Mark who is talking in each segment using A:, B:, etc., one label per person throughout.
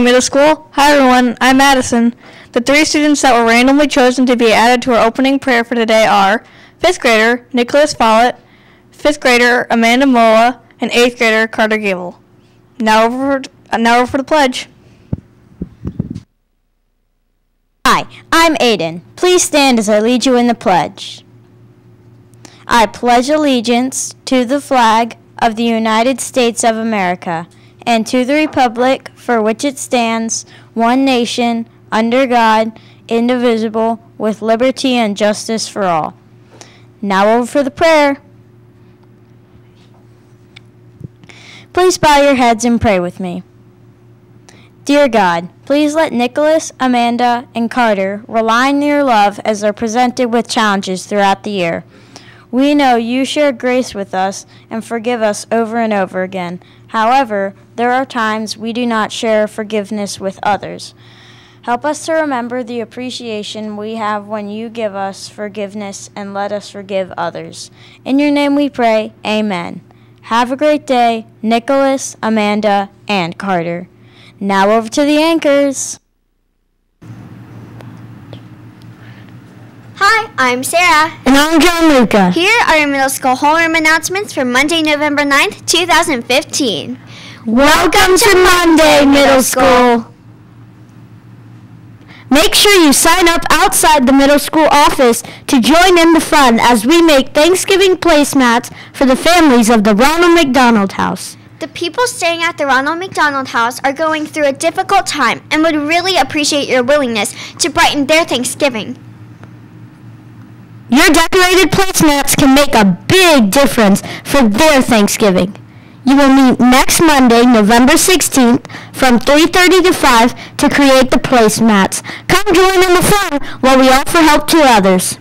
A: Middle School. Hi, everyone. I'm Madison. The three students that were randomly chosen to be added to our opening prayer for today are fifth grader Nicholas Follett, fifth grader Amanda Moa, and eighth grader Carter Gable. Now over, now over for the pledge.
B: Hi, I'm Aiden. Please stand as I lead you in the pledge. I pledge allegiance to the flag of the United States of America and to the republic for which it stands, one nation, under God, indivisible, with liberty and justice for all. Now over for the prayer. Please bow your heads and pray with me. Dear God, please let Nicholas, Amanda, and Carter rely on your love as they're presented with challenges throughout the year. We know you share grace with us and forgive us over and over again. However, there are times we do not share forgiveness with others. Help us to remember the appreciation we have when you give us forgiveness and let us forgive others. In your name we pray, Amen. Have a great day, Nicholas, Amanda, and Carter. Now over to the anchors.
C: Hi, I'm Sarah.
B: And I'm Gianluca.
C: Here are your middle school homeroom announcements for Monday, November 9th, 2015.
B: Welcome to Monday, Middle School. Make sure you sign up outside the middle school office to join in the fun as we make Thanksgiving placemats for the families of the Ronald McDonald House.
C: The people staying at the Ronald McDonald House are going through a difficult time and would really appreciate your willingness to brighten their Thanksgiving.
B: Your decorated placemats can make a big difference for their Thanksgiving. You will meet next Monday, November 16th from 3.30 to 5 to create the placemats. Come join in the fun while we offer help to others.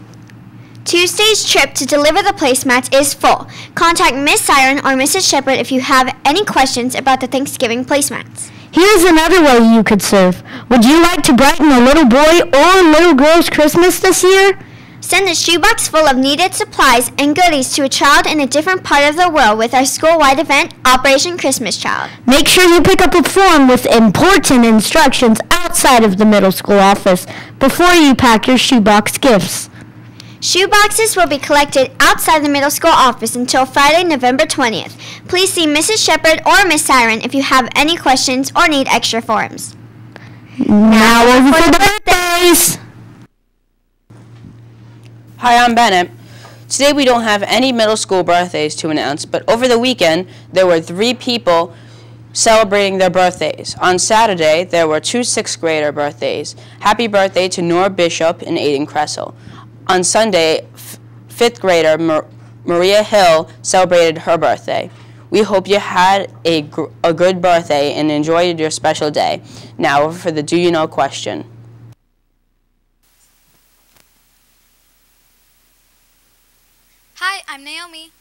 C: Tuesday's trip to deliver the placemats is full. Contact Miss Siren or Mrs. Shepard if you have any questions about the Thanksgiving placemats.
B: Here's another way you could serve. Would you like to brighten a little boy or a little girl's Christmas this year?
C: Send a shoebox full of needed supplies and goodies to a child in a different part of the world with our school-wide event, Operation Christmas Child.
B: Make sure you pick up a form with important instructions outside of the middle school office before you pack your shoebox gifts.
C: Shoeboxes will be collected outside the middle school office until Friday, November 20th. Please see Mrs. Shepard or Miss Siren if you have any questions or need extra forms.
B: Now over for the birthdays!
D: Hi, I'm Bennett. Today we don't have any middle school birthdays to announce, but over the weekend there were three people celebrating their birthdays. On Saturday, there were two sixth grader birthdays. Happy birthday to Nora Bishop and Aiden Kressel. On Sunday, fifth grader Mar Maria Hill celebrated her birthday. We hope you had a, a good birthday and enjoyed your special day. Now for the Do You Know question.
E: Hi, I'm Naomi.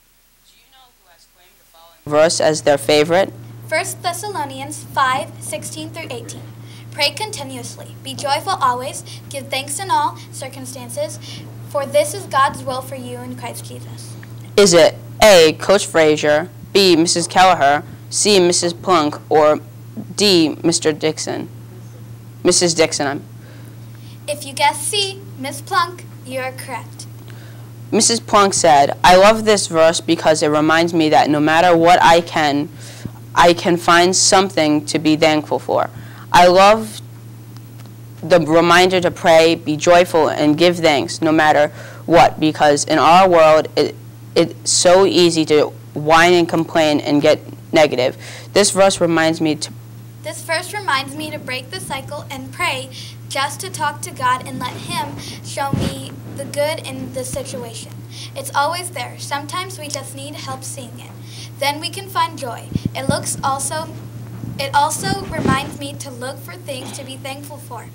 D: Do you know who has claimed the following verse as their favorite?
E: 1 Thessalonians 5 16 through 18. Pray continuously. Be joyful always. Give thanks in all circumstances, for this is God's will for you in Christ Jesus.
D: Is it A. Coach Frazier, B. Mrs. Kelleher, C. Mrs. Plunk, or D. Mr. Dixon? Mrs. Dixon, I'm.
E: If you guess C, Miss Plunk, you are correct.
D: Mrs. Plunk said, I love this verse because it reminds me that no matter what I can, I can find something to be thankful for. I love the reminder to pray, be joyful, and give thanks no matter what, because in our world, it, it's so easy to whine and complain and get negative. This verse reminds me to
E: This verse reminds me to break the cycle and pray just to talk to God and let Him show me the good in the situation. It's always there. Sometimes we just need help seeing it. Then we can find joy. It looks also it also reminds me to look for things to be thankful for.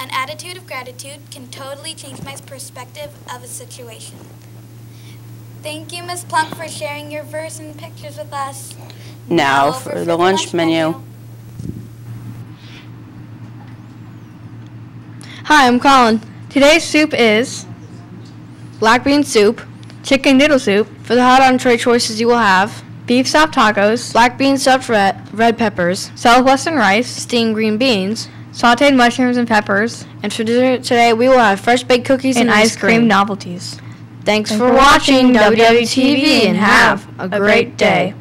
E: An attitude of gratitude can totally change my perspective of a situation. Thank you, Ms. Plunk, for sharing your verse and pictures with us.
D: now
E: over
D: for the lunch menu.
A: Hi, I'm Colin. Today's soup is black bean soup, chicken noodle soup. For the hot entree choices you will have beef soft tacos,
F: black bean stuffed red, red peppers,
A: southwestern rice,
F: steamed green beans,
A: sauteed mushrooms and peppers,
F: and for dessert today we will have fresh baked cookies
A: and
F: and,
A: ice cream novelties.
F: Thanks
A: Thanks
F: for
A: for
F: watching
A: watching
F: WWTV and have a great day.